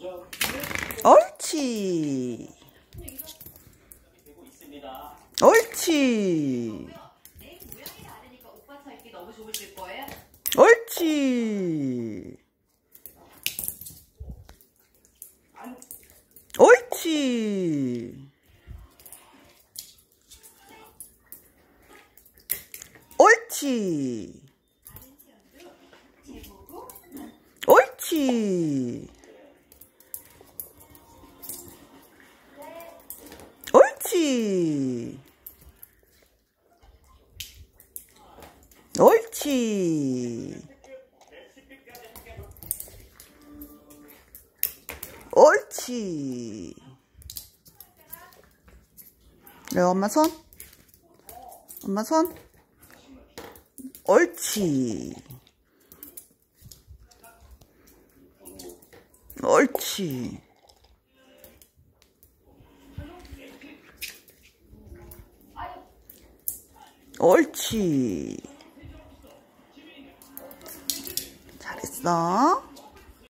옳지. 옳지. 옳지. 옳지. 옳지. 옳지. 옳지. 옳지. 옳지. 네, 엄마 손. 엄마 손. 옳지. 옳지. 옳지. 잘했어.